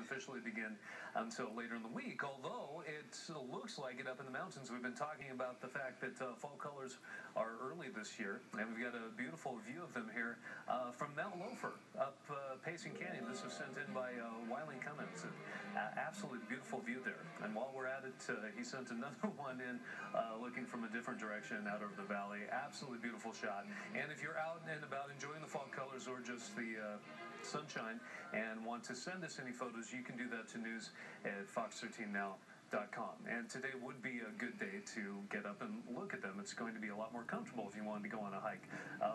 doesn't officially begin until later in the week, although it looks like it up in the mountains. We've been talking about the fact that uh, fall colors are early this year, and we've got a beautiful view of them here uh, from Mount Loafer up uh, Payson Canyon. This was sent in by uh, Wylin Cummins. An absolutely beautiful view there. And while we're at it, uh, he sent another one in uh, looking from a different direction out over the valley. Absolutely beautiful shot. And if you're out and about enjoying the fall colors or just the uh, sunshine and want to send us any photos, you can do that to news at fox13now.com. And today would be a good day to get up and look at them. It's going to be a lot more comfortable if you wanted to go on a hike. Uh,